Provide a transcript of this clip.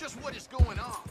Just what is going on?